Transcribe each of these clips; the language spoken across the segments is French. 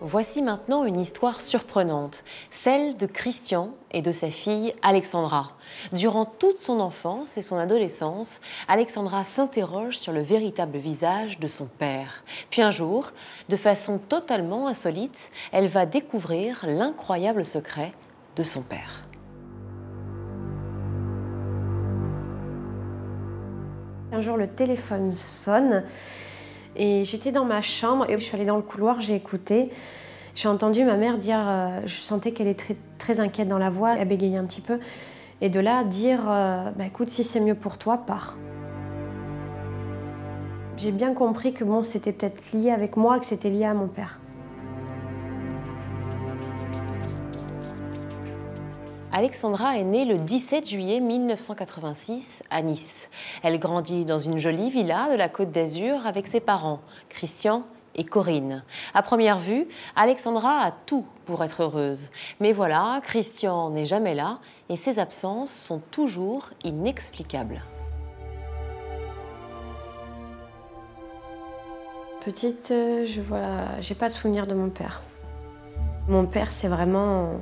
Voici maintenant une histoire surprenante, celle de Christian et de sa fille Alexandra. Durant toute son enfance et son adolescence, Alexandra s'interroge sur le véritable visage de son père. Puis un jour, de façon totalement insolite, elle va découvrir l'incroyable secret de son père. Un jour, le téléphone sonne et j'étais dans ma chambre et je suis allée dans le couloir, j'ai écouté. J'ai entendu ma mère dire, euh, je sentais qu'elle était très, inquiète dans la voix, elle bégayait un petit peu. Et de là, dire, euh, bah, écoute, si c'est mieux pour toi, pars. J'ai bien compris que bon, c'était peut-être lié avec moi, que c'était lié à mon père. Alexandra est née le 17 juillet 1986 à Nice. Elle grandit dans une jolie villa de la Côte d'Azur avec ses parents, Christian et Corinne. À première vue, Alexandra a tout pour être heureuse. Mais voilà, Christian n'est jamais là et ses absences sont toujours inexplicables. Petite, euh, je vois, j'ai pas de souvenir de mon père. Mon père, c'est vraiment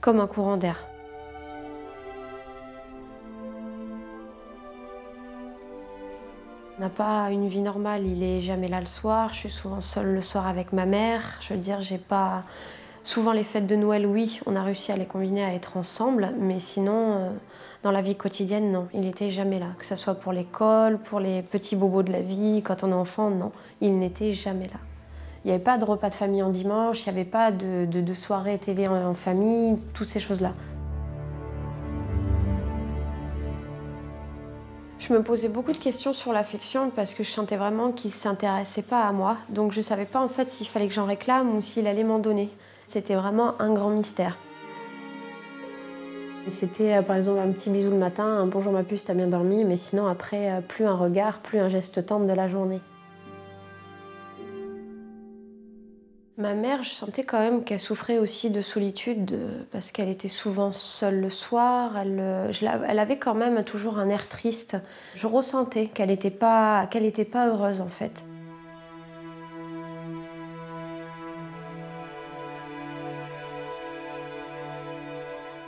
comme un courant d'air. n'a pas une vie normale, il est jamais là le soir, je suis souvent seule le soir avec ma mère. Je veux dire, j'ai pas. Souvent les fêtes de Noël, oui, on a réussi à les combiner, à être ensemble, mais sinon, euh, dans la vie quotidienne, non, il n'était jamais là. Que ce soit pour l'école, pour les petits bobos de la vie, quand on est enfant, non, il n'était jamais là. Il n'y avait pas de repas de famille en dimanche, il n'y avait pas de, soirée télé en, famille, toutes ces choses-là. Je me posais beaucoup de questions sur l'affection parce que je sentais vraiment qu'il ne s'intéressait pas à moi. Donc je ne savais pas en fait s'il fallait que j'en réclame ou s'il allait m'en donner. C'était vraiment un grand mystère. C'était euh, par exemple un petit bisou le matin, un bonjour ma puce, t'as bien dormi, mais sinon après, euh, plus un regard, plus un geste tendre de la journée. Ma mère, je sentais quand même qu'elle souffrait aussi de solitude parce qu'elle était souvent seule le soir. Elle, euh, elle, avait quand même toujours un air triste. Je ressentais qu'elle n'était pas, qu'elle pas heureuse en fait.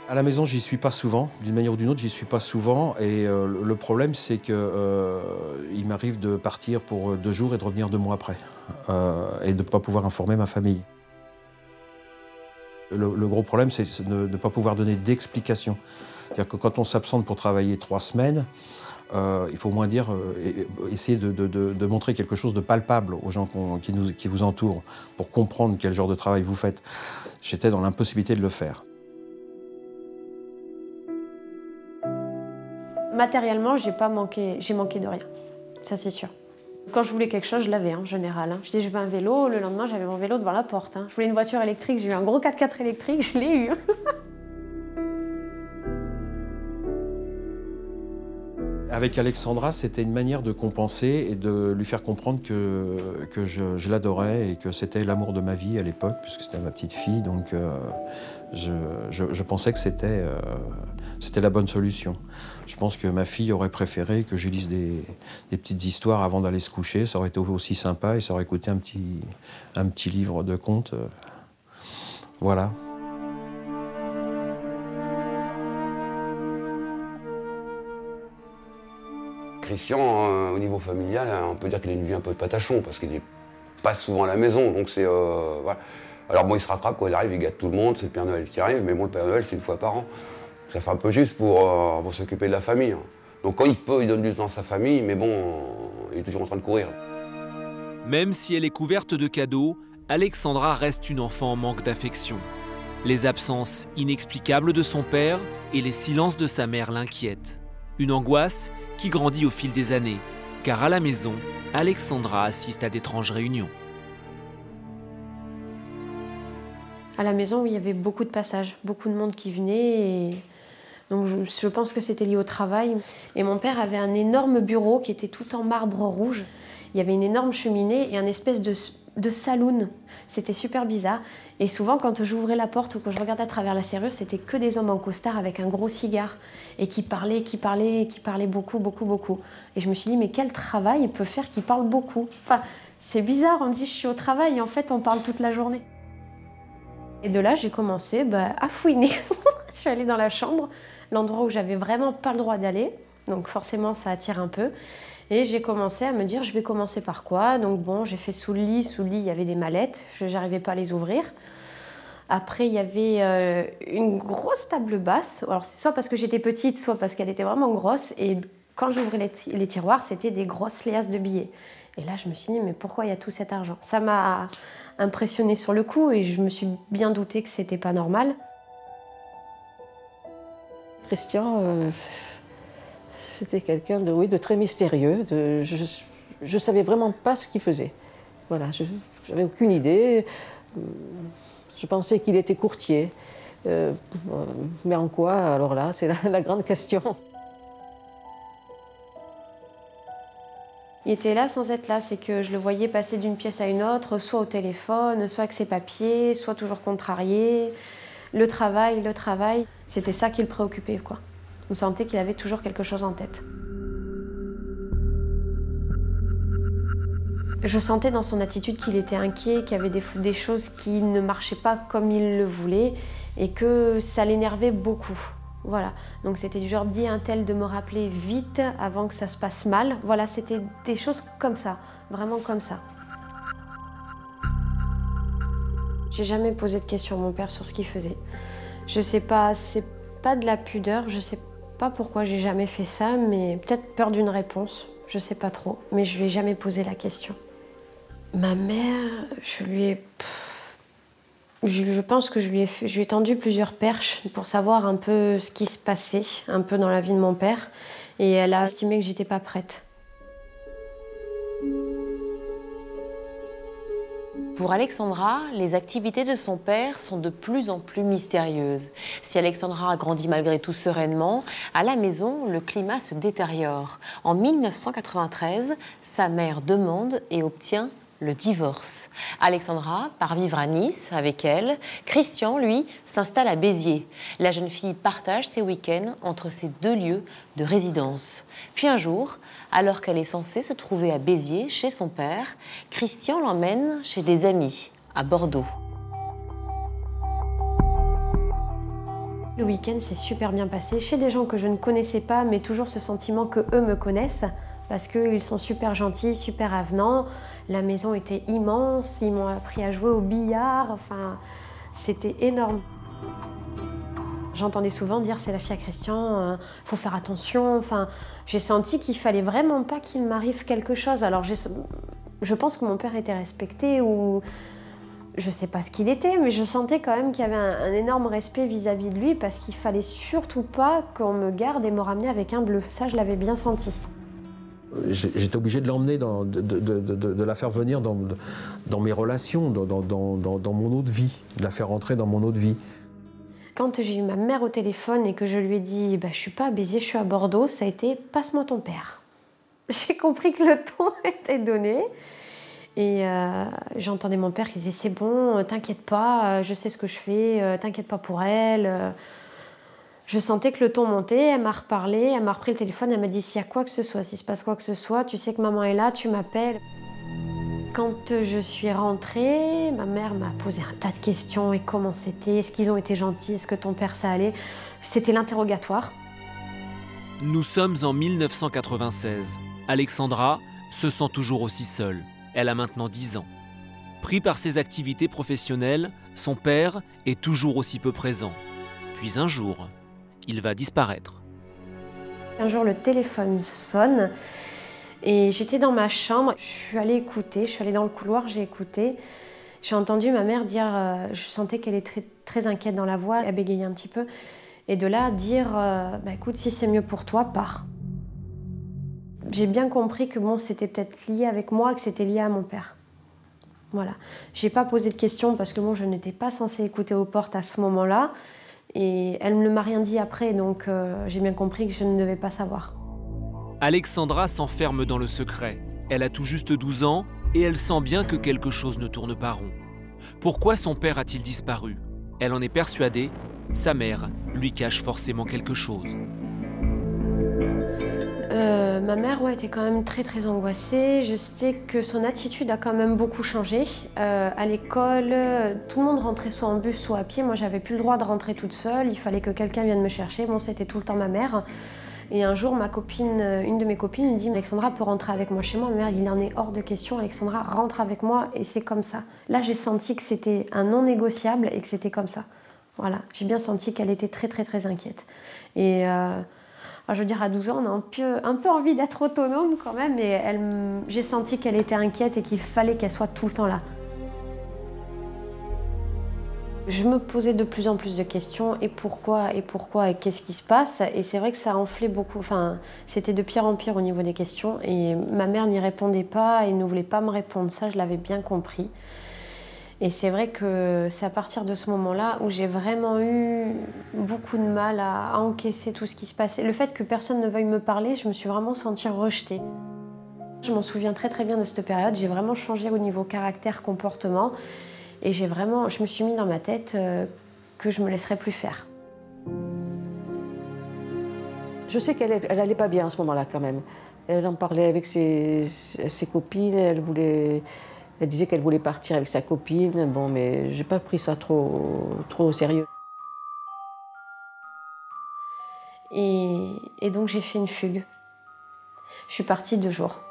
À la maison, j'y suis pas souvent. D'une manière ou d'une autre, j'y suis pas souvent. Et euh, le problème, c'est qu'il euh, m'arrive de partir pour deux jours et de revenir deux mois après. Euh, et de ne pas pouvoir informer ma famille. Le, gros problème, c'est de ne pas pouvoir donner d'explication. C'est-à-dire que quand on s'absente pour travailler trois semaines, il faut au moins dire, essayer de, montrer quelque chose de palpable aux gens qui, nous, qui vous entourent pour comprendre quel genre de travail vous faites. J'étais dans l'impossibilité de le faire. Matériellement, j'ai pas manqué, j'ai manqué de rien. Ça, c'est sûr. Quand je voulais quelque chose, je l'avais en général. Hein. Je disais, je veux un vélo. Le lendemain, j'avais mon vélo devant la porte. Hein. Je voulais une voiture électrique. J'ai eu un gros 4x4 électrique. Je l'ai eu. Avec Alexandra, c'était une manière de compenser et de lui faire comprendre que, que je, l'adorais et que c'était l'amour de ma vie à l'époque, puisque c'était ma petite fille. Donc euh, je, je, pensais que c'était euh, c'était la bonne solution. Je pense que ma fille aurait préféré que je lise des, des petites histoires avant d'aller se coucher. Ça aurait été aussi sympa et ça aurait coûté un petit, livre de contes. Voilà. Christian, euh, au niveau familial, hein, on peut dire qu'il a une vie un peu de patachon parce qu'il n'est pas souvent à la maison. Donc c'est. Euh, Alors bon, il se rattrape quand il arrive, il gâte tout le monde, c'est le Père Noël qui arrive, mais bon, le Père Noël, c'est une fois par an. Ça fait un peu juste pour, euh, pour s'occuper de la famille. Hein. Donc quand il peut, il donne du temps à sa famille, mais bon, il est toujours en train de courir. Même si elle est couverte de cadeaux, Alexandra reste une enfant en manque d'affection. Les absences inexplicables de son père et les silences de sa mère l'inquiètent. Une angoisse qui grandit au fil des années, car à la maison, Alexandra assiste à d'étranges réunions. À la maison, il y avait beaucoup de passages, beaucoup de monde qui venait. Et... Donc je, pense que c'était lié au travail. Et mon père avait un énorme bureau qui était tout en marbre rouge. Il y avait une énorme cheminée et un espèce de, saloon. C'était super bizarre. Et souvent, quand j'ouvrais la porte ou que je regardais à travers la serrure, c'était que des hommes en costard avec un gros cigare et qui parlaient, qui parlaient, qui parlaient beaucoup, beaucoup, beaucoup. Et je me suis dit, mais quel travail il peut faire qui parle beaucoup? Enfin, c'est bizarre, on dit je suis au travail et en fait on parle toute la journée. Et de là, j'ai commencé bah, à fouiner. je suis allée dans la chambre, l'endroit où j'avais vraiment pas le droit d'aller. Donc forcément, ça attire un peu. Et j'ai commencé à me dire, je vais commencer par quoi? Donc bon, j'ai fait sous le lit. Sous le lit, il y avait des mallettes. Je n'arrivais pas à les ouvrir. Après, il y avait euh, une grosse table basse. Alors, soit parce que j'étais petite, soit parce qu'elle était vraiment grosse. Et quand j'ouvrais les, tiroirs, c'était des grosses liasses de billets. Et là, je me suis dit, mais pourquoi il y a tout cet argent? Ça m'a impressionné sur le coup et je me suis bien douté que c'était pas normal. Christian, euh, c'était quelqu'un de, oui, de très mystérieux. Je ne savais vraiment pas ce qu'il faisait. Voilà, je n'avais aucune idée. Je pensais qu'il était courtier. Euh, mais en quoi Alors là, c'est la, grande question. Il était là sans être là, c'est que je le voyais passer d'une pièce à une autre, soit au téléphone, soit avec ses papiers, soit toujours contrarié. Le travail, le travail, c'était ça qui le préoccupait. Quoi. On sentait qu'il avait toujours quelque chose en tête. Je sentais dans son attitude qu'il était inquiet, qu'il y avait des, choses qui ne marchaient pas comme il le voulait et que ça l'énervait beaucoup. Voilà, donc c'était du genre dit un tel de me rappeler vite avant que ça se passe mal. Voilà, c'était des choses comme ça, vraiment comme ça. J'ai jamais posé de questions à mon père sur ce qu'il faisait. Je sais pas, c'est pas de la pudeur, je sais pas pourquoi j'ai jamais fait ça, mais peut-être peur d'une réponse, je sais pas trop, mais je lui ai jamais posé la question. Ma mère, je lui ai. Je, pense que je lui, ai je lui ai tendu plusieurs perches pour savoir un peu ce qui se passait, un peu dans la vie de mon père. Et elle a estimé que j'étais pas prête. Pour Alexandra, les activités de son père sont de plus en plus mystérieuses. Si Alexandra a grandi malgré tout sereinement, à la maison, le climat se détériore. En 1993, sa mère demande et obtient le divorce. Alexandra part vivre à Nice avec elle. Christian, lui, s'installe à Béziers. La jeune fille partage ses week-ends entre ces deux lieux de résidence. Puis un jour, alors qu'elle est censée se trouver à Béziers chez son père, Christian l'emmène chez des amis à Bordeaux. Le week-end s'est super bien passé chez des gens que je ne connaissais pas, mais toujours ce sentiment que eux me connaissent parce qu'ils sont super gentils, super avenants. La maison était immense, ils m'ont appris à jouer au billard, enfin, c'était énorme. J'entendais souvent dire c'est la fille à Christian, il euh, faut faire attention. Enfin, j'ai senti qu'il fallait vraiment pas qu'il m'arrive quelque chose. Alors je pense que mon père était respecté ou je sais pas ce qu'il était, mais je sentais quand même qu'il y avait un, énorme respect vis-à-vis -vis de lui parce qu'il fallait surtout pas qu'on me garde et me ramener avec un bleu. Ça, je l'avais bien senti. J'étais obligé de l'emmener, de, la faire venir dans, mes relations, dans, mon autre vie, de la faire entrer dans mon autre vie. Quand j'ai eu ma mère au téléphone et que je lui ai dit bah, Je suis pas à Béziers, je suis à Bordeaux, ça a été Passe-moi ton père. J'ai compris que le ton était donné. Et euh, j'entendais mon père qui disait C'est bon, t'inquiète pas, je sais ce que je fais, euh, t'inquiète pas pour elle. Je sentais que le ton montait, elle m'a reparlé, elle m'a repris le téléphone, elle m'a dit s'il y a quoi que ce soit, s'il se passe quoi que ce soit, tu sais que maman est là, tu m'appelles. Quand je suis rentrée, ma mère m'a posé un tas de questions et comment c'était, est-ce qu'ils ont été gentils, est-ce que ton père ça allait? C'était l'interrogatoire. Nous sommes en 1996. Alexandra se sent toujours aussi seule. Elle a maintenant 10 ans. Pris par ses activités professionnelles, son père est toujours aussi peu présent. Puis un jour, il va disparaître. Un jour, le téléphone sonne et j'étais dans ma chambre. Je suis allée écouter, je suis allée dans le couloir, j'ai écouté. J'ai entendu ma mère dire, euh, je sentais qu'elle est très, inquiète dans la voix, elle bégayait un petit peu. Et de là, dire, euh, bah, écoute, si c'est mieux pour toi, pars. J'ai bien compris que bon, c'était peut-être lié avec moi, que c'était lié à mon père. Voilà. J'ai pas posé de questions parce que bon, je n'étais pas censée écouter aux portes à ce moment-là. Et elle ne m'a rien dit après, donc euh, j'ai bien compris que je ne devais pas savoir. Alexandra s'enferme dans le secret. Elle a tout juste 12 ans et elle sent bien que quelque chose ne tourne pas rond. Pourquoi son père a-t-il disparu? Elle en est persuadée, sa mère lui cache forcément quelque chose. Euh, ma mère ouais, était quand même très très angoissée. Je sais que son attitude a quand même beaucoup changé. Euh, à l'école, tout le monde rentrait soit en bus, soit à pied. Moi, j'avais plus le droit de rentrer toute seule. Il fallait que quelqu'un vienne me chercher. Bon, c'était tout le temps ma mère. Et un jour, ma copine, une de mes copines dit Alexandra peut rentrer avec moi chez moi. Ma mère, il en est hors de question. Alexandra rentre avec moi et c'est comme ça. Là, j'ai senti que c'était un non négociable et que c'était comme ça. Voilà, j'ai bien senti qu'elle était très très très inquiète. Et euh, je veux dire, à 12 ans, on a un peu, envie d'être autonome quand même, mais j'ai senti qu'elle était inquiète et qu'il fallait qu'elle soit tout le temps là. Je me posais de plus en plus de questions et pourquoi et pourquoi et qu'est-ce qui se passe? Et c'est vrai que ça enflait beaucoup enfin c'était de pire en pire au niveau des questions et ma mère n'y répondait pas et ne voulait pas me répondre. Ça je l'avais bien compris et c'est vrai que c'est à partir de ce moment-là où j'ai vraiment eu beaucoup de mal à, encaisser tout ce qui se passait. Le fait que personne ne veuille me parler, je me suis vraiment sentie rejetée. Je m'en souviens très très bien de cette période. J'ai vraiment changé au niveau caractère, comportement. Et j'ai vraiment, je me suis mis dans ma tête euh, que je me laisserais plus faire. Je sais qu'elle n'allait pas bien à ce moment-là quand même. Elle en parlait avec ses, ses copines, elle voulait elle disait qu'elle voulait partir avec sa copine, bon, mais j'ai pas pris ça trop, trop au sérieux. Et, et donc j'ai fait une fugue. Je suis partie deux jours.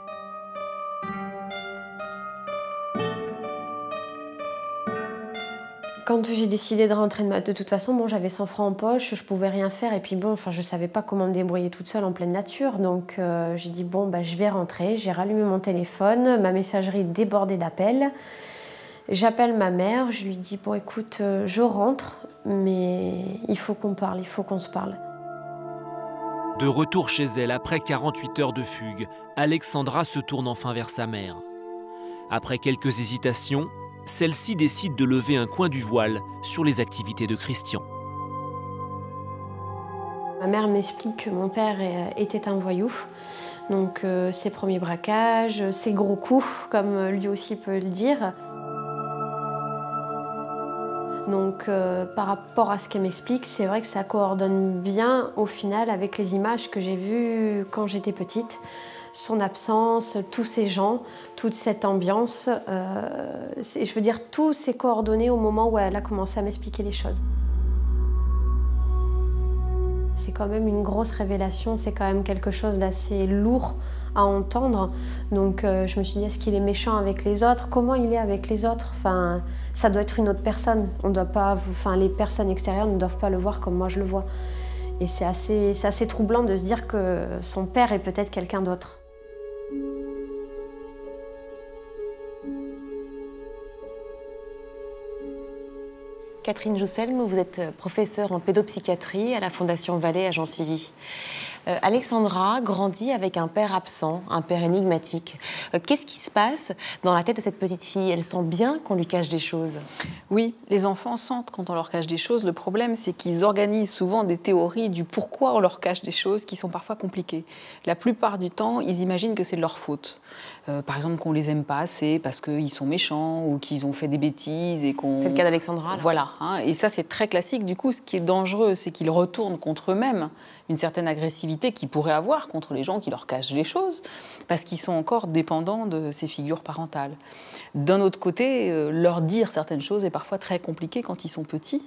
Quand j'ai décidé de rentrer de, toute façon, bon, j'avais 100 francs en poche, je pouvais rien faire et puis bon, enfin, je savais pas comment me débrouiller toute seule en pleine nature. Donc euh, j'ai dit bon, bah, je vais rentrer. J'ai rallumé mon téléphone, ma messagerie débordée d'appels. J'appelle ma mère, je lui dis bon, écoute, euh, je rentre, mais il faut qu'on parle, il faut qu'on se parle. De retour chez elle après 48 heures de fugue, Alexandra se tourne enfin vers sa mère. Après quelques hésitations, celle-ci décide de lever un coin du voile sur les activités de Christian. Ma mère m'explique que mon père était un voyou. Donc euh, ses premiers braquages, ses gros coups, comme lui aussi peut le dire. Donc euh, par rapport à ce qu'elle m'explique, c'est vrai que ça coordonne bien au final avec les images que j'ai vues quand j'étais petite son absence, tous ces gens, toute cette ambiance. Euh, je veux dire, tout s'est coordonné au moment où elle a commencé à m'expliquer les choses. C'est quand même une grosse révélation, c'est quand même quelque chose d'assez lourd à entendre. Donc euh, je me suis dit, est-ce qu'il est méchant avec les autres? Comment il est avec les autres? Enfin, ça doit être une autre personne. On doit pas, enfin, les personnes extérieures ne doivent pas le voir comme moi je le vois. Et c'est assez, assez troublant de se dire que son père est peut-être quelqu'un d'autre. Catherine Jousselme, vous êtes professeure en pédopsychiatrie à la Fondation Vallée à Gentilly. Euh, Alexandra grandit avec un père absent, un père énigmatique. Euh, qu'est-ce qui se passe dans la tête de cette petite fille? Elle sent bien qu'on lui cache des choses. Oui, les enfants sentent quand on leur cache des choses. Le problème, c'est qu'ils organisent souvent des théories du pourquoi on leur cache des choses qui sont parfois compliquées. La plupart du temps, ils imaginent que c'est de leur faute. Euh, par exemple, qu'on les aime pas assez parce qu'ils sont méchants ou qu'ils ont fait des bêtises et qu'on. C'est le cas d'Alexandra. Voilà. Hein. et ça, c'est très classique. Du coup, ce qui est dangereux, c'est qu'ils retournent contre eux-mêmes une certaine agressivité qu'ils pourraient avoir contre les gens qui leur cachent des choses, parce qu'ils sont encore dépendants de ces figures parentales. D'un autre côté, euh, leur dire certaines choses est parfois très compliqué quand ils sont petits.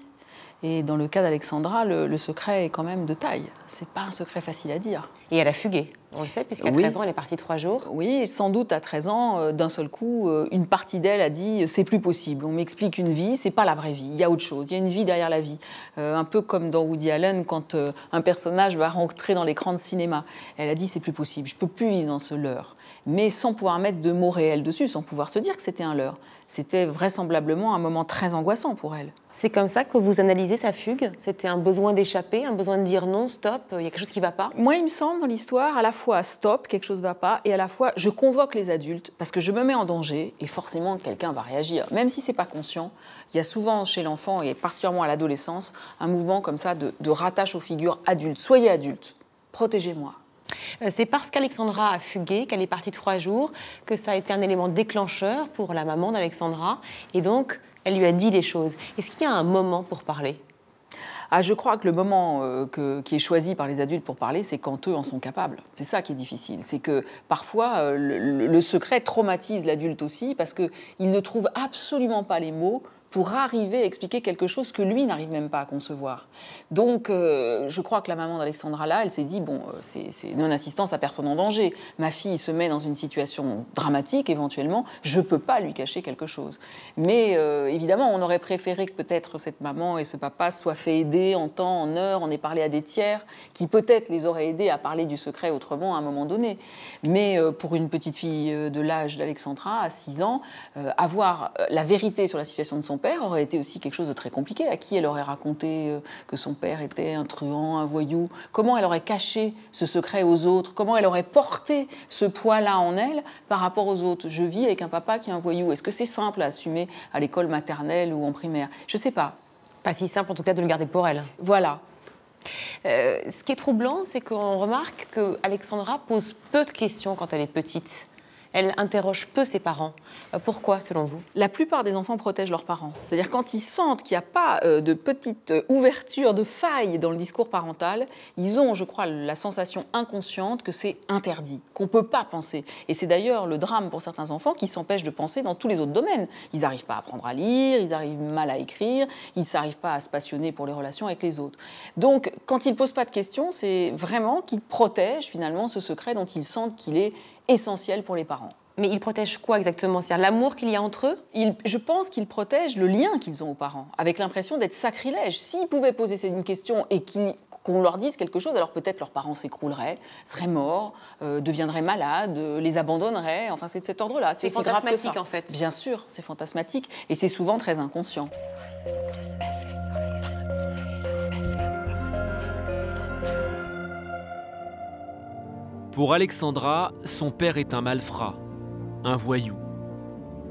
Et dans le cas d'Alexandra, le, secret est quand même de taille. C'est pas un secret facile à dire. Et elle a fugué. On le sait, puisqu'à 13 ans, elle est partie trois jours. Oui, sans doute à 13 ans, euh, d'un seul coup, euh, une partie d'elle a dit euh, c'est plus possible. On m'explique une vie, c'est pas la vraie vie. Il y a autre chose. Il y a une vie derrière la vie. un peu comme dans Woody Allen, quand un personnage va rentrer dans l'écran de cinéma. Elle a dit c'est plus possible. Je peux plus vivre dans ce leurre. Mais sans pouvoir mettre de mots réels dessus, sans pouvoir se dire que c'était un leurre. C'était vraisemblablement un moment très angoissant pour elle. C'est comme ça que vous analysez sa fugue? C'était un besoin d'échapper, un besoin de dire non, stop, il y a quelque chose qui ne va pas? Moi, il me semble dans l'histoire, à la fois stop, quelque chose ne va pas, et à la fois je convoque les adultes parce que je me mets en danger et forcément quelqu'un va réagir. Même si c'est pas conscient, il y a souvent chez l'enfant et particulièrement à l'adolescence un mouvement comme ça de, de rattache aux figures adultes. Soyez adultes, protégez-moi. Euh, c'est parce qu'Alexandra a fugué, qu'elle est partie trois jours, que ça a été un élément déclencheur pour la maman d'Alexandra. Et donc, elle lui a dit les choses. Est-ce qu'il y a un moment pour parler? Ah, Je crois que le moment euh, qui est choisi par les adultes pour parler, c'est quand eux en sont capables. C'est ça qui est difficile. C'est que parfois, euh, le, le, secret traumatise l'adulte aussi parce qu'il ne trouve absolument pas les mots pour arriver à expliquer quelque chose que lui n'arrive même pas à concevoir. Donc, euh, je crois que la maman d'Alexandra, là, elle s'est dit, bon, euh, c'est non-assistance à personne en danger. Ma fille se met dans une situation dramatique, éventuellement, je ne peux pas lui cacher quelque chose. Mais euh, évidemment, on aurait préféré que peut-être cette maman et ce papa soient fait aider en temps, en heure, on ait parlé à des tiers, qui peut-être les auraient aidés à parler du secret autrement à un moment donné. Mais pour une petite fille de l'âge d'Alexandra, à 6 ans, avoir la vérité sur la situation de son père aurait été aussi quelque chose de très compliqué. À qui elle aurait raconté euh, que son père était un truand, un voyou? Comment elle aurait caché ce secret aux autres? Comment elle aurait porté ce poids-là en elle par rapport aux autres? Je vis avec un papa qui est un voyou. Est-ce que c'est simple à assumer à l'école maternelle ou en primaire? Je ne sais pas. Pas si simple en tout cas de le garder pour elle. Voilà. Euh, ce qui est troublant, c'est qu'on remarque que Alexandra pose peu de questions quand elle est petite elle interroge peu ses parents. Euh, pourquoi, selon vous? La plupart des enfants protègent leurs parents. C'est-à-dire quand ils sentent qu'il n'y a pas euh, de petite euh, ouverture, de faille dans le discours parental, ils ont, je crois, la sensation inconsciente que c'est interdit, qu'on ne peut pas penser. Et c'est d'ailleurs le drame pour certains enfants qui s'empêchent de penser dans tous les autres domaines. Ils n'arrivent pas à apprendre à lire, ils arrivent mal à écrire, ils n'arrivent pas à se passionner pour les relations avec les autres. Donc, quand ils ne posent pas de questions, c'est vraiment qu'ils protègent finalement ce secret dont ils sentent qu'il est essentiel pour les parents. Mais ils protègent quoi exactement? C'est-à-dire l'amour qu'il y a entre eux? Je pense qu'ils protègent le lien qu'ils ont aux parents, avec l'impression d'être sacrilège. S'ils pouvaient poser une question et qu'on leur dise quelque chose, alors peut-être leurs parents s'écrouleraient, seraient morts, euh, deviendraient malades, les abandonneraient. Enfin, c'est de cet ordre-là. C'est fantasmatique, en fait. Bien sûr, c'est fantasmatique. Et c'est souvent très inconscient. Pour Alexandra, son père est un malfrat, un voyou.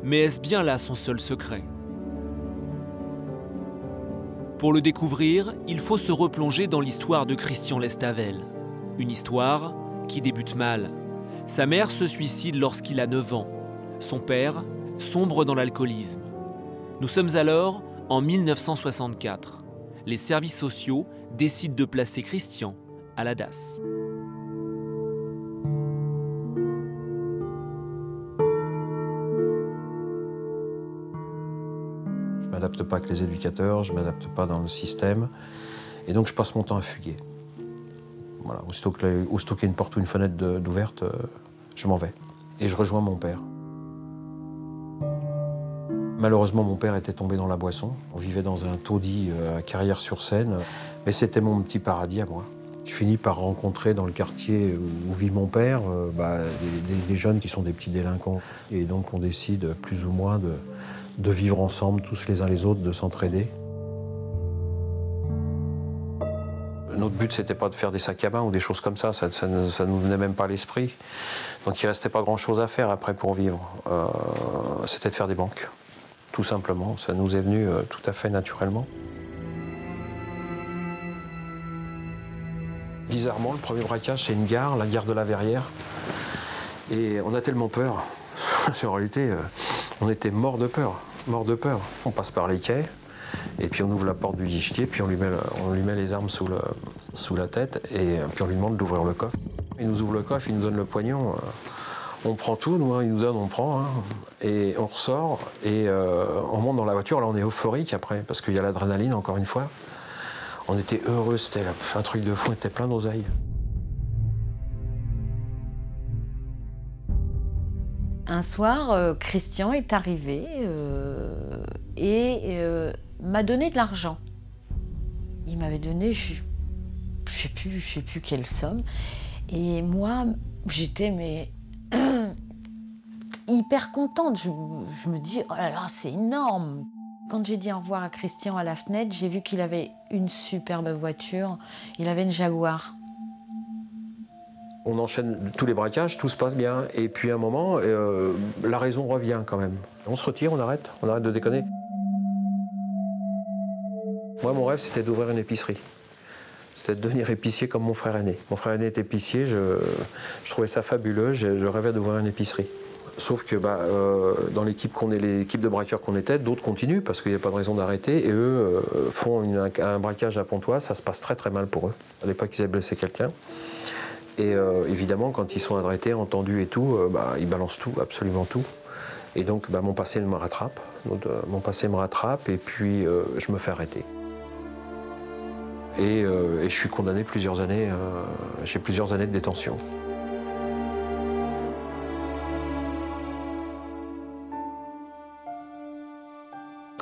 Mais est-ce bien là son seul secret? Pour le découvrir, il faut se replonger dans l'histoire de Christian Lestavel. Une histoire qui débute mal. Sa mère se suicide lorsqu'il a 9 ans. Son père sombre dans l'alcoolisme. Nous sommes alors en 1964. Les services sociaux décident de placer Christian à la DAS. M'adapte pas avec les éducateurs, je m'adapte pas dans le système. Et donc je passe mon temps à fuguer. Voilà, aussitôt qu'il y a une porte ou une fenêtre d'ouverte, euh, je m'en vais. Et je rejoins mon père. Malheureusement, mon père était tombé dans la boisson. On vivait dans un taudis euh, à Carrière-sur-Seine. Mais c'était mon petit paradis à moi. Je finis par rencontrer dans le quartier où vit mon père euh, bah, des, jeunes qui sont des petits délinquants. Et donc on décide plus ou moins de, de vivre ensemble, tous les uns les autres, de s'entraider. Notre but, c'était pas de faire des sacs à main ou des choses comme ça, ça, ne nous venait même pas à l'esprit. Donc il restait pas grand-chose à faire après pour vivre. Euh, c'était de faire des banques, tout simplement. Ça nous est venu euh, tout à fait naturellement. Bizarrement, le premier braquage, c'est une gare, la gare de la Verrière. Et on a tellement peur. en réalité, euh, on était mort de peur, mort de peur. On passe par les quais, et puis on ouvre la porte du guichetier, puis on lui met, les armes sous, la tête, et puis on lui demande d'ouvrir le coffre. Il nous ouvre le coffre, il nous donne le poignon. Euh, on prend tout, nous, hein, il nous donne, on prend, hein. et on ressort, et euh, on monte dans la voiture. Là, on est euphorique après, parce qu'il y a l'adrénaline, encore une fois. On était heureux, c'était un truc de fou, on était plein d'oseilles. Un soir, euh, Christian est arrivé euh, et euh, m'a donné de l'argent. Il m'avait donné, je ne sais plus, je sais plus quelle somme. Et moi, j'étais mais hyper contente. Je, me dis, oh là là, c'est énorme. Quand j'ai dit au revoir à Christian à la fenêtre, j'ai vu qu'il avait une superbe voiture. Il avait une Jaguar on enchaîne tous les braquages, tout se passe bien. Et puis à un moment, euh, la raison revient quand même. On se retire, on arrête, on arrête de déconner. Moi, mon rêve, c'était d'ouvrir une épicerie. C'était de devenir épicier comme mon frère aîné. Mon frère aîné est épicier, je, trouvais ça fabuleux, je, rêvais d'ouvrir une épicerie. Sauf que bah, euh, dans l'équipe qu'on est, l'équipe de braqueurs qu'on était, d'autres continuent parce qu'il n'y a pas de raison d'arrêter. Et eux euh, font un braquage à Pontoise, ça se passe très très mal pour eux. À l'époque, ils avaient blessé quelqu'un. Et euh, évidemment, quand ils sont arrêtés, entendus et tout, bah, ils balancent tout, absolument tout. Et donc, bah, mon passé me rattrape. mon passé me rattrape et puis je me fais arrêter. Et, et je suis condamné plusieurs années, j'ai plusieurs années de détention.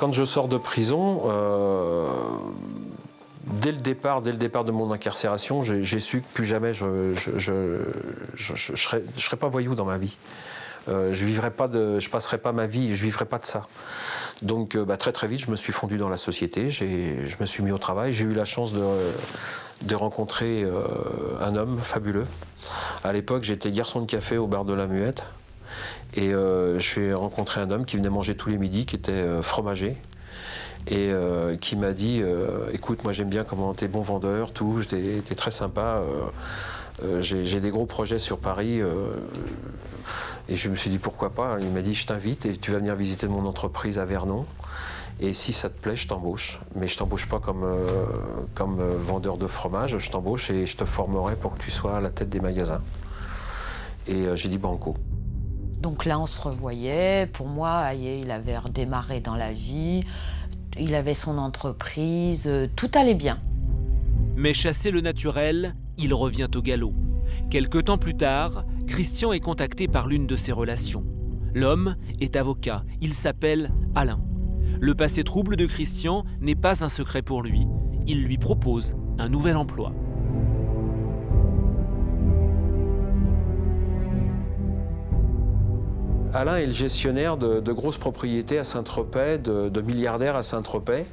Quand je sors de prison, euh, dès le départ, dès le départ de mon incarcération, j'ai su que plus jamais je ne serais, pas voyou dans ma vie. Euh, je vivrai pas je pas ma vie, je vivrai pas de ça. Donc euh, bah, très très vite, je me suis fondu dans la société, je me suis mis au travail, j'ai eu la chance de, rencontrer un homme fabuleux. À l'époque, j'étais garçon de café au bar de la Muette. Et euh, j'ai rencontré un homme qui venait manger tous les midis, qui était euh, fromager, et euh, qui m'a dit Écoute, moi j'aime bien comment t'es bon vendeur, tout, t'es très sympa. j'ai des gros projets sur Paris. et je me suis dit Pourquoi pas Il m'a dit Je t'invite et tu vas venir visiter mon entreprise à Vernon. Et si ça te plaît, je t'embauche. Mais je t'embauche pas comme, comme vendeur de fromage, je t'embauche et je te formerai pour que tu sois à la tête des magasins. Et j'ai dit Banco. Donc là, on se revoyait. Pour moi, il avait redémarré dans la vie. Il avait son entreprise. Tout allait bien. Mais chassé le naturel, il revient au galop. Quelque temps plus tard, Christian est contacté par l'une de ses relations. L'homme est avocat. Il s'appelle Alain. Le passé trouble de Christian n'est pas un secret pour lui. Il lui propose un nouvel emploi. Alain est le gestionnaire de, grosses propriétés à Saint-Tropez, de, milliardaires à Saint-Tropez.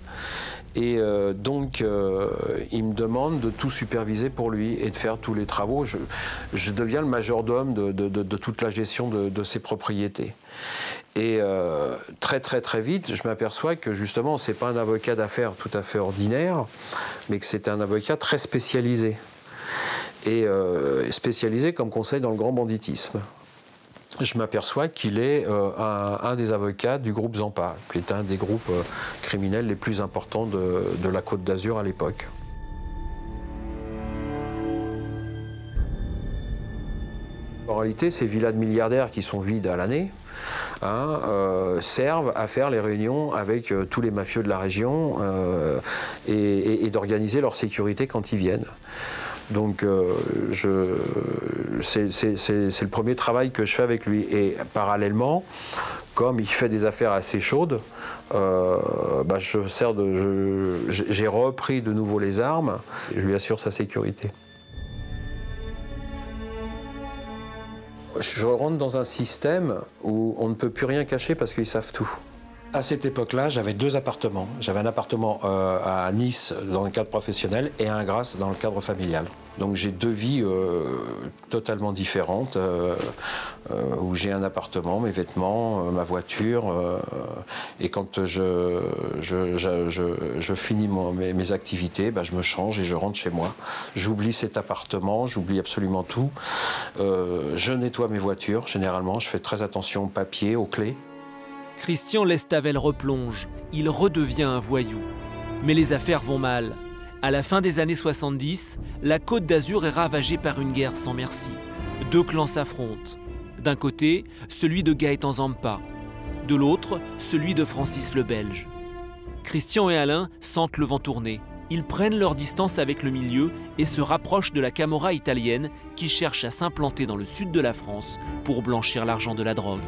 Et euh, donc, euh, il me demande de tout superviser pour lui et de faire tous les travaux. Je, deviens le majordome de, toute la gestion de, ses propriétés. Et euh, très très très vite, je m'aperçois que justement, ce n'est pas un avocat d'affaires tout à fait ordinaire, mais que c'est un avocat très spécialisé. Et spécialisé comme conseil dans le grand banditisme je m'aperçois qu'il est euh, un, des avocats du groupe Zampa, qui est un des groupes euh, criminels les plus importants de, la Côte d'Azur à l'époque. En réalité, ces villas de milliardaires qui sont vides à l'année hein, euh, servent à faire les réunions avec tous les mafieux de la région et d'organiser leur sécurité quand ils viennent. Donc euh, c'est le premier travail que je fais avec lui. Et parallèlement, comme il fait des affaires assez chaudes, euh, bah, j'ai repris de nouveau les armes. Et je lui assure sa sécurité. Je rentre dans un système où on ne peut plus rien cacher parce qu'ils savent tout. À cette époque-là, j'avais deux appartements. J'avais un appartement euh, à Nice dans le cadre professionnel et un Grasse dans le cadre familial. Donc j'ai deux vies euh, totalement différentes, euh, où j'ai un appartement, mes vêtements, ma voiture. et quand je, je, finis mes, activités, bah, je me change et je rentre chez moi. J'oublie cet appartement, j'oublie absolument tout. je nettoie mes voitures, généralement. Je fais très attention au papier, aux clés. Christian Lestavel replonge, il redevient un voyou. Mais les affaires vont mal. À la fin des années 70, la Côte d'Azur est ravagée par une guerre sans merci. Deux clans s'affrontent. D'un côté, celui de Gaëtan Zampa. De l'autre, celui de Francis le Belge. Christian et Alain sentent le vent tourner. Ils prennent leur distance avec le milieu et se rapprochent de la Camorra italienne qui cherche à s'implanter dans le sud de la France pour blanchir l'argent de la drogue.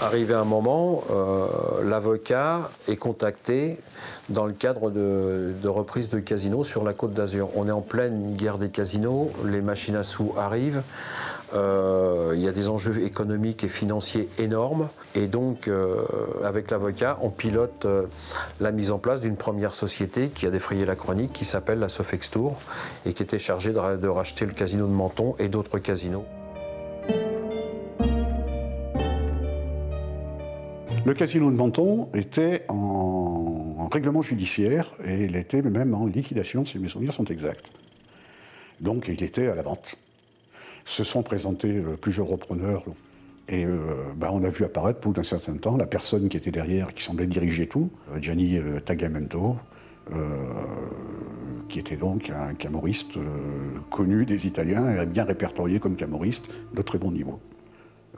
Arrivé un moment, euh, l'avocat est contacté dans le cadre de, reprise de casinos sur la côte d'Azur. On est en pleine guerre des casinos, les machines à sous arrivent, euh, il y a des enjeux économiques et financiers énormes. Et donc, euh, avec l'avocat, on pilote la mise en place d'une première société qui a défrayé la chronique, qui s'appelle la Sofex Tour, et qui était chargée de racheter le casino de Menton et d'autres casinos. Le casino de Menton était en, règlement judiciaire et il était même en liquidation, si mes souvenirs sont exacts. Donc il était à la vente. se sont présentés plusieurs repreneurs. Et bah, on a vu apparaître, pour un certain temps, la personne qui était derrière, qui semblait diriger tout, Gianni Tagliamento, qui était donc un camoriste connu des Italiens et bien répertorié comme camoriste de très bon niveau.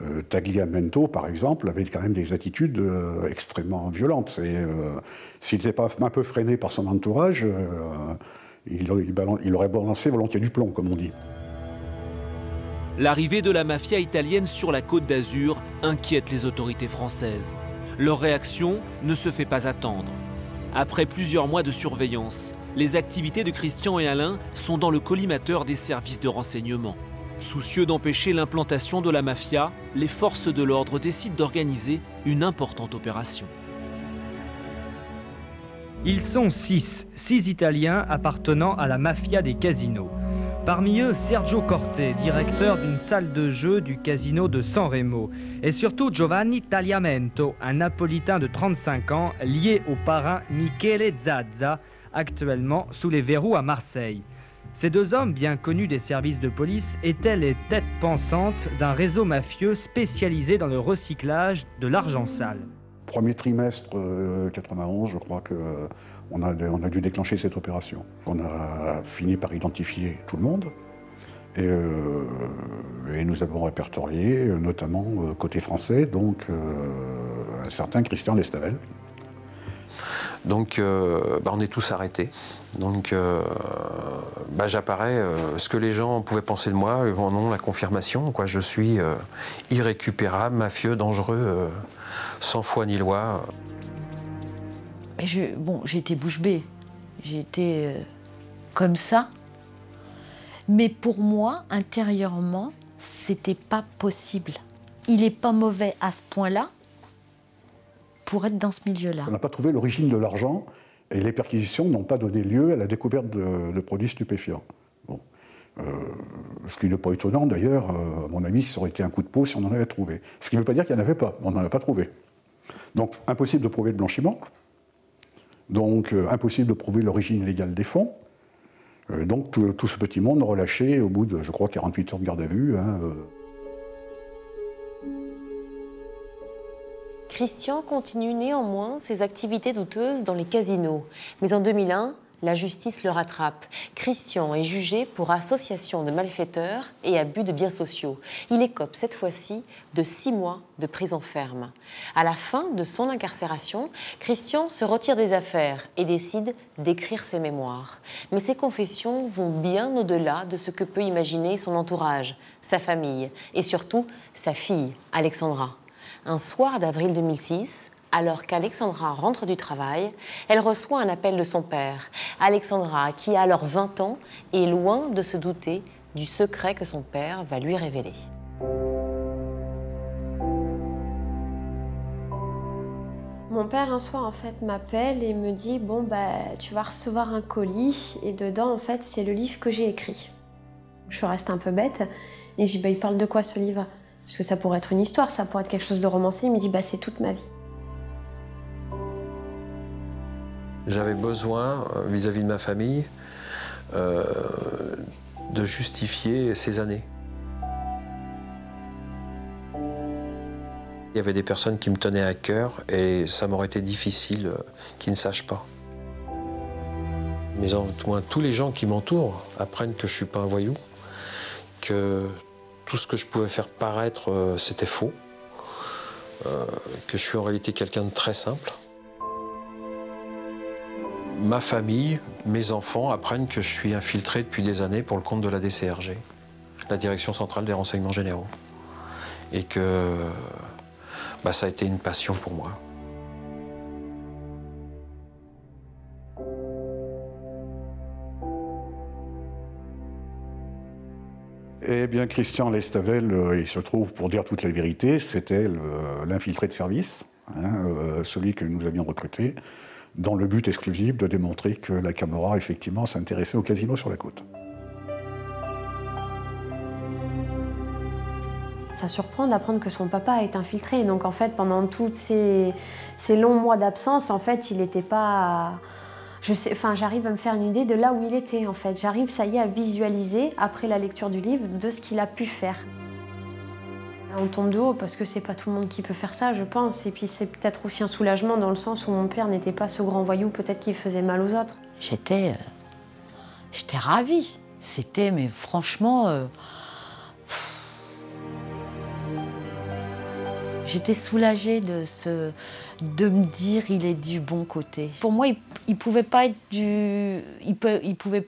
Euh, Tagliamento, par exemple, avait quand même des attitudes euh, extrêmement violentes. Euh, s'il n'était pas un peu freiné par son entourage, il, il, aurait balancé volontiers du plomb, comme on dit. L'arrivée de la mafia italienne sur la côte d'Azur inquiète les autorités françaises. Leur réaction ne se fait pas attendre. Après plusieurs mois de surveillance, les activités de Christian et Alain sont dans le collimateur des services de renseignement. Soucieux d'empêcher l'implantation de la mafia, les forces de l'ordre décident d'organiser une importante opération. Ils sont six, six Italiens appartenant à la mafia des casinos. Parmi eux, Sergio Corte, directeur d'une salle de jeu du casino de San Remo, et surtout Giovanni Tagliamento, un Napolitain de 35 ans lié au parrain Michele Zazza, actuellement sous les verrous à Marseille. Ces deux hommes, bien connus des services de police, étaient les têtes pensantes d'un réseau mafieux spécialisé dans le recyclage de l'argent sale. Premier trimestre 91, euh, je crois qu'on euh, a, on a dû déclencher cette opération. On a fini par identifier tout le monde. Et, euh, nous avons répertorié, notamment côté français, donc un certain Christian Lestavel, donc euh, bah, on est tous arrêtés. Donc euh, bah, j'apparais, euh, ce que les gens pouvaient penser de moi, en ont la confirmation. Quoi. Je suis irrécupérable, mafieux, dangereux, sans foi ni loi. Je, bon, été bouche bée. Été comme ça. Mais pour moi, intérieurement, c'était pas possible. Il n'est pas mauvais à ce point-là, pour être dans ce milieu-là. On n'a pas trouvé l'origine de l'argent et les perquisitions n'ont pas donné lieu à la découverte de, produits stupéfiants. Euh, ce qui n'est pas étonnant d'ailleurs, euh, à mon avis, ça aurait été un coup de peau si on en avait trouvé. Ce qui ne veut pas dire qu'il n'y en avait pas, on n'en a pas trouvé. Donc impossible de prouver le blanchiment, donc euh, impossible de prouver l'origine légale des fonds. donc tout, ce petit monde relâché au bout de, je crois, 48 heures de garde à vue. Hein, Christian continue néanmoins ses activités douteuses dans les casinos. Mais en 2001, la justice le rattrape. Christian est jugé pour association de malfaiteurs et abus de biens sociaux. Il écope cette fois-ci de six mois de prison ferme. À la fin de son incarcération, Christian se retire des affaires et décide d'écrire ses mémoires. Mais ses confessions vont bien au-delà de ce que peut imaginer son entourage, sa famille et surtout sa fille, Alexandra. Un soir d'avril 2006, alors qu'Alexandra rentre du travail, elle reçoit un appel de son père. Alexandra, qui a alors 20 ans, est loin de se douter du secret que son père va lui révéler. Mon père un soir en fait m'appelle et me dit bon bah tu vas recevoir un colis et dedans en fait c'est le livre que j'ai écrit. Je reste un peu bête et je dis bah il parle de quoi ce livre parce que ça pourrait être une histoire, ça pourrait être quelque chose de romancé. Il me dit, bah, c'est toute ma vie. J'avais besoin, euh, vis-à-vis de ma famille, euh, de justifier ces années. Il y avait des personnes qui me tenaient à cœur et ça m'aurait été difficile euh, qu'ils ne sachent pas. Mais en moins, tous les gens qui m'entourent apprennent que je ne suis pas un voyou, que tout ce que je pouvais faire paraître, euh, c'était faux. Euh, que je suis en réalité quelqu'un de très simple. Ma famille, mes enfants apprennent que je suis infiltré depuis des années pour le compte de la DCRG, la Direction centrale des renseignements généraux. Et que bah, ça a été une passion pour moi. Eh bien, Christian Lestavel, euh, il se trouve, pour dire toute la vérité, c'était l'infiltré de service, hein, euh, celui que nous avions recruté, dans le but exclusif de démontrer que la Camorra, effectivement, s'intéressait au casino sur la côte. Ça surprend d'apprendre que son papa est infiltré. Donc, en fait, pendant tous ces, ces longs mois d'absence, en fait, il n'était pas je sais, enfin, j'arrive à me faire une idée de là où il était en fait. J'arrive, ça y est, à visualiser après la lecture du livre de ce qu'il a pu faire. On tombe de haut parce que c'est pas tout le monde qui peut faire ça, je pense. Et puis c'est peut-être aussi un soulagement dans le sens où mon père n'était pas ce grand voyou, peut-être qu'il faisait mal aux autres. J'étais, euh, j'étais ravie. C'était, mais franchement, euh, J'étais soulagée de, me dire il est du bon côté. Pour moi, il, ne pouvait pas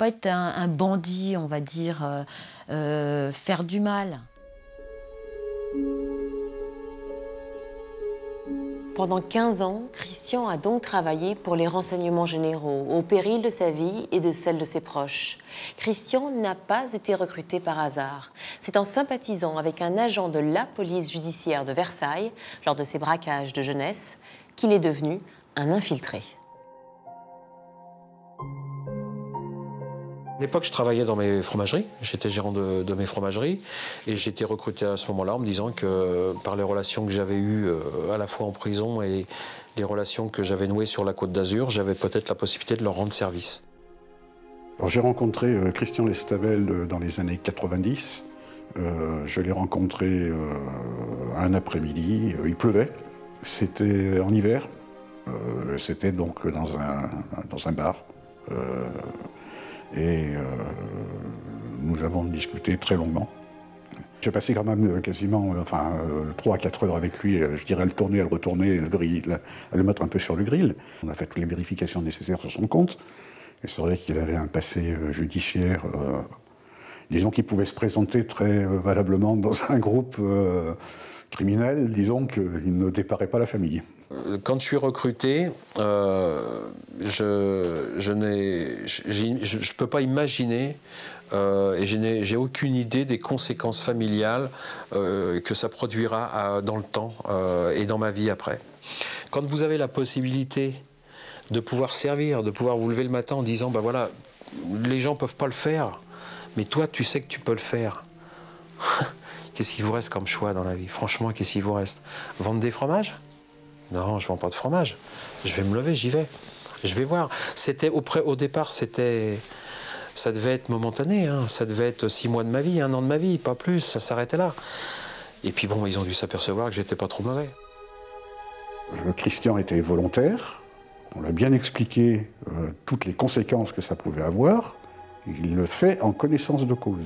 être un, bandit, on va dire, euh, euh, faire du mal. Pendant 15 ans, Christian a donc travaillé pour les renseignements généraux, au péril de sa vie et de celle de ses proches. Christian n'a pas été recruté par hasard. C'est en sympathisant avec un agent de la police judiciaire de Versailles, lors de ses braquages de jeunesse, qu'il est devenu un infiltré. L'époque, je travaillais dans mes fromageries. J'étais gérant de, mes fromageries. Et été recruté à ce moment-là en me disant que par les relations que j'avais eues euh, à la fois en prison et les relations que j'avais nouées sur la côte d'Azur, j'avais peut-être la possibilité de leur rendre service. J'ai rencontré euh, Christian Lestabel euh, dans les années 90. je l'ai rencontré un après-midi. il pleuvait. C'était en hiver. C'était donc dans un, dans un bar. Et euh, nous avons discuté très longuement. J'ai passé quand même euh, quasiment euh, enfin, 3 à 4 heures avec lui, je dirais le tourner, le retourner, le mettre un peu sur le grill. On a fait toutes les vérifications nécessaires sur son compte. Et c'est vrai qu'il avait un passé judiciaire, disons qu'il pouvait se présenter très valablement dans un groupe criminel, disons qu'il ne déparait pas la famille. Quand je suis recruté, euh, je ne peux pas imaginer euh, et je n'ai aucune idée des conséquences familiales euh, que ça produira dans le temps et dans ma vie après. Quand vous avez la possibilité de pouvoir servir, de pouvoir vous lever le matin en disant, ben voilà, les gens peuvent pas le faire, mais toi tu sais que tu peux le faire. qu'est-ce qu'il vous reste comme choix dans la vie? Franchement, qu'est-ce qu'il vous reste? Vendre des fromages? Non, je vends pas de fromage. Je vais me lever, j'y vais. Je vais voir. C'était au, départ, c'était, ça devait être momentané. Hein. Ça devait être six mois de ma vie, un an de ma vie, pas plus. Ça s'arrêtait là. Et puis bon, ils ont dû s'apercevoir que j'étais pas trop mauvais. Christian était volontaire. On l'a bien expliqué euh, toutes les conséquences que ça pouvait avoir. Il le fait en connaissance de cause.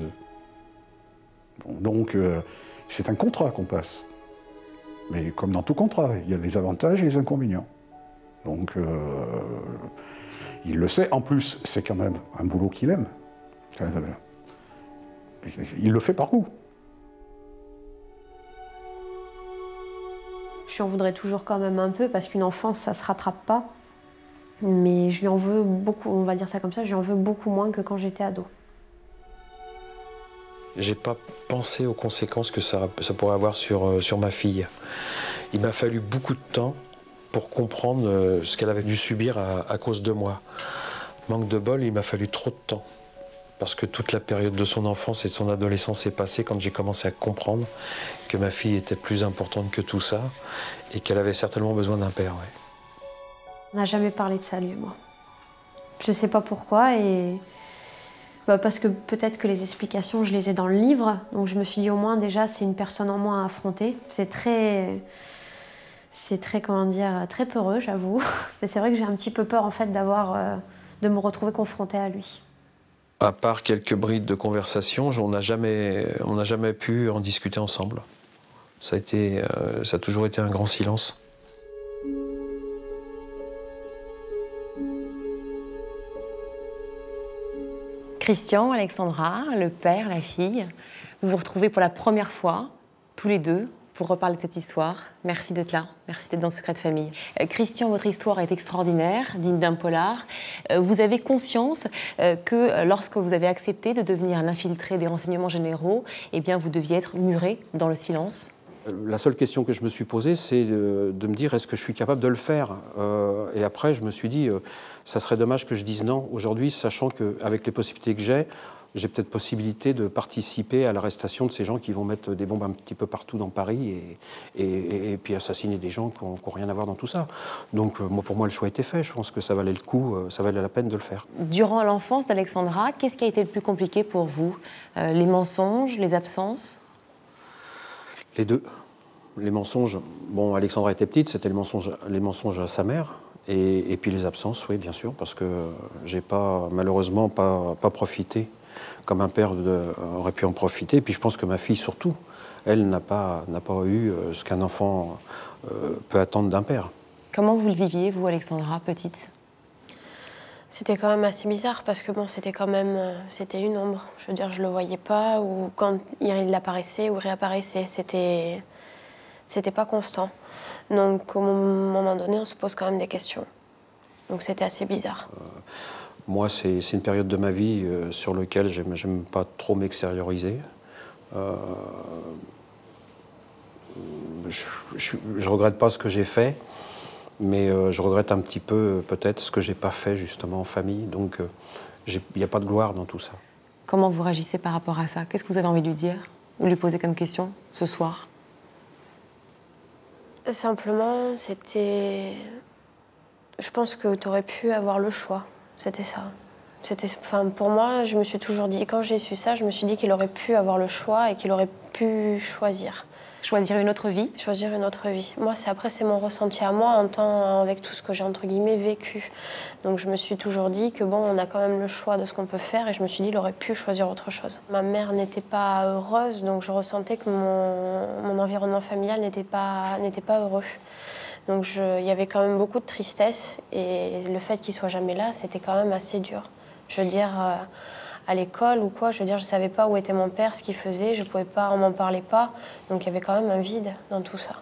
donc, euh, c'est un contrat qu'on passe. Mais comme dans tout contrat, il y a les avantages et les inconvénients. Donc, euh, il le sait. En plus, c'est quand même un boulot qu'il aime. Il le fait par goût. Je lui en voudrais toujours quand même un peu parce qu'une enfance, ça se rattrape pas. Mais je lui en veux beaucoup, on va dire ça comme ça, je lui en veux beaucoup moins que quand j'étais ado. J'ai pas pensé aux conséquences que ça, pourrait avoir sur, euh, sur ma fille. Il m'a fallu beaucoup de temps pour comprendre euh, ce qu'elle avait dû subir à, cause de moi. Manque de bol, il m'a fallu trop de temps. Parce que toute la période de son enfance et de son adolescence est passée quand j'ai commencé à comprendre que ma fille était plus importante que tout ça et qu'elle avait certainement besoin d'un père. On n'a jamais parlé de ça, lui et moi. Je sais pas pourquoi et parce que peut-être que les explications, je les ai dans le livre. Donc je me suis dit au moins déjà, c'est une personne en moins à affronter. C'est très... C'est très, comment dire, très peureux, j'avoue. c'est vrai que j'ai un petit peu peur en fait d'avoir, euh, de me retrouver confrontée à lui. À part quelques brides de conversation, on n'a jamais, on jamais pu en discuter ensemble. Ça a, été, euh, ça a toujours été un grand silence. Christian, Alexandra, le père, la fille, vous vous retrouvez pour la première fois, tous les deux, pour reparler de cette histoire. Merci d'être là, merci d'être dans Secret de Famille. Euh, Christian, votre histoire est extraordinaire, digne d'un polar. Euh, vous avez conscience euh, que lorsque vous avez accepté de devenir un infiltré des renseignements généraux, eh bien, vous deviez être muré dans le silence la seule question que je me suis posée, c'est de, me dire est-ce que je suis capable de le faire euh, Et après, je me suis dit, euh, ça serait dommage que je dise non aujourd'hui, sachant qu'avec les possibilités que j'ai, j'ai peut-être possibilité de participer à l'arrestation de ces gens qui vont mettre des bombes un petit peu partout dans Paris et, et, puis assassiner des gens qui n'ont rien à voir dans tout ça. Donc moi, pour moi, le choix était fait. Je pense que ça valait le coup, ça valait la peine de le faire. Durant l'enfance d'Alexandra, qu'est-ce qui a été le plus compliqué pour vous Les mensonges, les absences? Les deux les mensonges, bon, Alexandra était petite, c'était les mensonges, à sa mère, et, puis les absences, oui, bien sûr, parce que j'ai pas, malheureusement, pas, profité comme un père aurait pu en profiter. Et puis je pense que ma fille, surtout, elle n'a pas, n'a pas eu euh, ce qu'un enfant euh, peut attendre d'un père. Comment vous le viviez, vous, Alexandra, petite? C'était quand même assez bizarre parce que bon, c'était quand même, euh, c'était une ombre. Je veux dire, je le voyais pas ou quand il apparaissait ou réapparaissait, c'était, c'était pas constant. Donc, au moment donné, on se pose quand même des questions. Donc, c'était assez bizarre. Euh, moi, c'est une période de ma vie euh, sur laquelle j'aime pas trop m'extérioriser. Euh, je, ne regrette pas ce que j'ai fait, mais je regrette un petit peu peut-être ce que j'ai pas fait justement en famille. Donc, il n'y a pas de gloire dans tout ça. Comment vous réagissez par rapport à ça? Qu'est-ce que vous avez envie de lui dire? Ou lui poser comme question ce soir? Simplement, c'était. Je pense que tu aurais pu avoir le choix. C'était ça. C'était, enfin, pour moi, je me suis toujours dit, quand j'ai su ça, je me suis dit qu'il aurait pu avoir le choix et qu'il aurait pu choisir. Choisir une autre vie Choisir une autre vie. Moi, c'est après, c'est mon ressenti à moi en temps avec tout ce que j'ai entre guillemets vécu. Donc, je me suis toujours dit que bon, on a quand même le choix de ce qu'on peut faire et je me suis dit, il aurait pu choisir autre chose. Ma mère n'était pas heureuse, donc je ressentais que mon, mon environnement familial n'était pas, n'était pas heureux. Donc, il y avait quand même beaucoup de tristesse et le fait qu'il soit jamais là, c'était quand même assez dur. Je veux dire. Euh, à l'école ou quoi. Je veux dire, je ne savais pas où était mon père, ce qu'il faisait, je ne pouvais pas, on m'en parlait pas. Donc il y avait quand même un vide dans tout ça.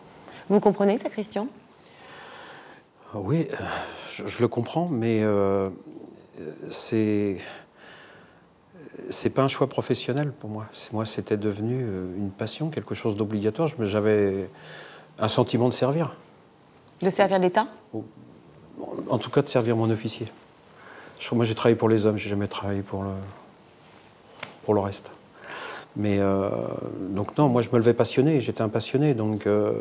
Vous comprenez ça, Christian? Oui, euh, je, le comprends, mais euh, c'est c'est pas un choix professionnel pour moi. Moi, c'était devenu euh, une passion, quelque chose d'obligatoire. J'avais un sentiment de servir. De servir l'État? En tout cas, de servir mon officier. Moi, j'ai travaillé pour les hommes, j'ai jamais travaillé pour le, pour le reste. Mais euh, donc non, moi je me levais passionné, j'étais un passionné. Donc euh,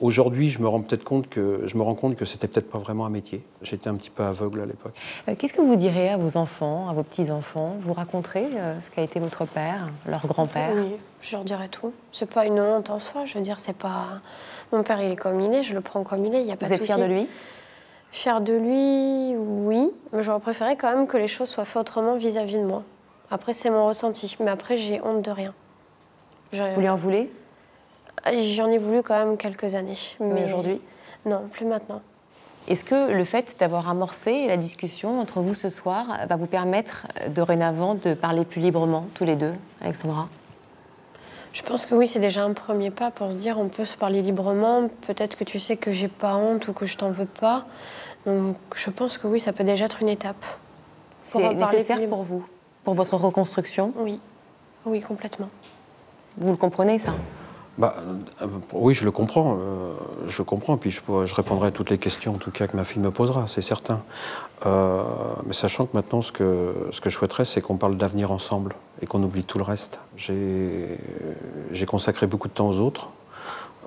aujourd'hui, je me rends peut-être compte que je me rends compte que c'était peut-être pas vraiment un métier. J'étais un petit peu aveugle à l'époque. Euh, qu'est-ce que vous direz à vos enfants, à vos petits enfants Vous raconterez ce qu'a été votre père, leur grand-père? Oui, je leur dirai tout. C'est pas une honte en soi. Je veux dire, c'est pas mon père, il est comme il est. Je le prends comme il est. Il y a pas vous êtes fier de lui? Fier de lui, oui. Mais j'aurais préféré quand même que les choses soient faites autrement vis-à-vis de moi. Après, c'est mon ressenti. Mais après, j'ai honte de rien. Vous lui en voulez? J'en ai voulu quand même quelques années. Mais, aujourd'hui? Non, plus maintenant. Est-ce que le fait d'avoir amorcé la discussion entre vous ce soir va vous permettre dorénavant de parler plus librement, tous les deux, Alexandra? Je pense que oui, c'est déjà un premier pas pour se dire on peut se parler librement. Peut-être que tu sais que j'ai pas honte ou que je t'en veux pas. Donc je pense que oui, ça peut déjà être une étape. C'est nécessaire pour vous, pour votre reconstruction Oui, oui, complètement. Vous le comprenez ça? Bah, euh, oui, je le comprends. Euh, je comprends. Puis je, je, répondrai à toutes les questions, en tout cas, que ma fille me posera, c'est certain. Euh, mais sachant que maintenant, ce que, ce que je souhaiterais, c'est qu'on parle d'avenir ensemble et qu'on oublie tout le reste. J'ai consacré beaucoup de temps aux autres,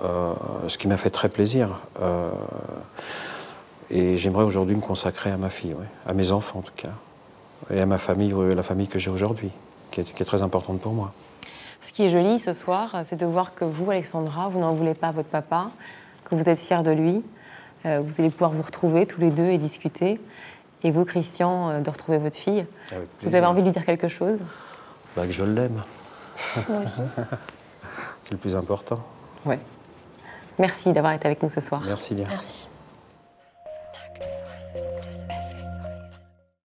ce qui m'a fait très plaisir. et j'aimerais aujourd'hui me consacrer à ma fille, à mes enfants en tout cas, et à ma famille, la famille que j'ai aujourd'hui, qui, qui est très importante pour moi. Ce qui est joli ce soir, c'est de voir que vous, Alexandra, vous n'en voulez pas à votre papa, que vous êtes fière de lui. Euh, vous allez pouvoir vous retrouver tous les deux et discuter. Et vous, Christian, euh, de retrouver votre fille. Vous avez envie de lui dire quelque chose? Bah, Que je l'aime. Moi aussi. c'est le plus important. Oui. Merci d'avoir été avec nous ce soir. Merci bien. Merci.